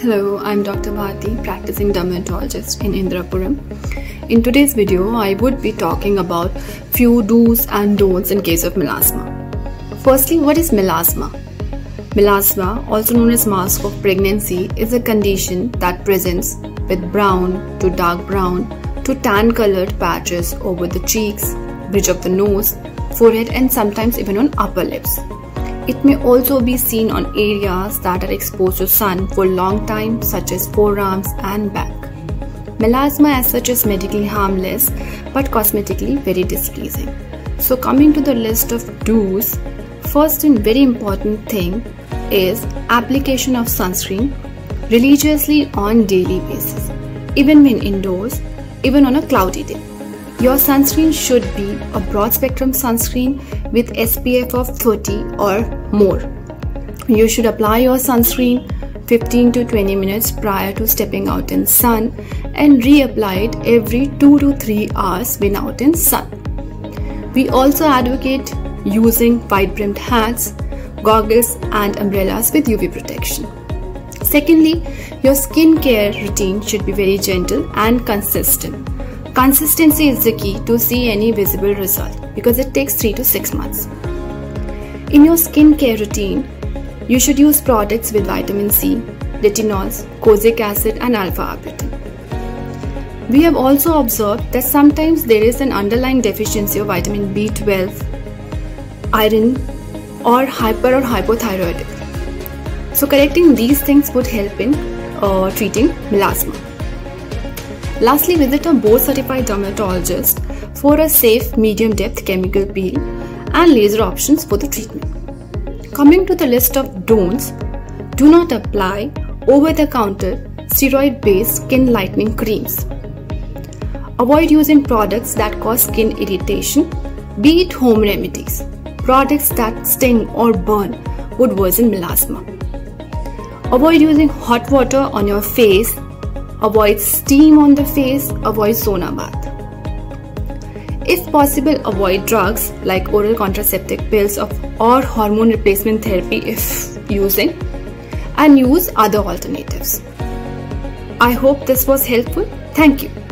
Hello, I'm Dr. Bharti, practicing dermatologist in Indirapuram. In today's video, I would be talking about few do's and don'ts in case of melasma. Firstly, what is melasma? Melasma, also known as mask of pregnancy, is a condition that presents with brown to dark brown to tan colored patches over the cheeks, bridge of the nose, forehead, and sometimes even on upper lips. It may also be seen on areas that are exposed to sun for long time such as forearms and back. Melasma as such is medically harmless but cosmetically very displeasing. So coming to the list of do's, first and very important thing is application of sunscreen religiously on daily basis even when indoors even on a cloudy day. Your sunscreen should be a broad spectrum sunscreen with SPF of 30 or more. You should apply your sunscreen 15 to 20 minutes prior to stepping out in sun and reapply it every 2 to 3 hours when out in sun. We also advocate using wide brimmed hats, goggles and umbrellas with UV protection. Secondly, your skincare routine should be very gentle and consistent. Consistency is the key to see any visible result because it takes 3 to 6 months. In your skincare routine, you should use products with vitamin C, retinols, kojic acid, and alpha arbutin. We have also observed that sometimes there is an underlying deficiency of vitamin B12, iron, or hyper or hypothyroidism. So, correcting these things would help in uh, treating melasma. Lastly, visit a board certified dermatologist for a safe medium depth chemical peel and laser options for the treatment. Coming to the list of don'ts, do not apply over the counter steroid based skin lightening creams. Avoid using products that cause skin irritation, be it home remedies. Products that sting or burn would worsen melasma. Avoid using hot water on your face Avoid steam on the face, avoid sauna bath. If possible, avoid drugs like oral contraceptive pills or hormone replacement therapy if using and use other alternatives. I hope this was helpful. Thank you.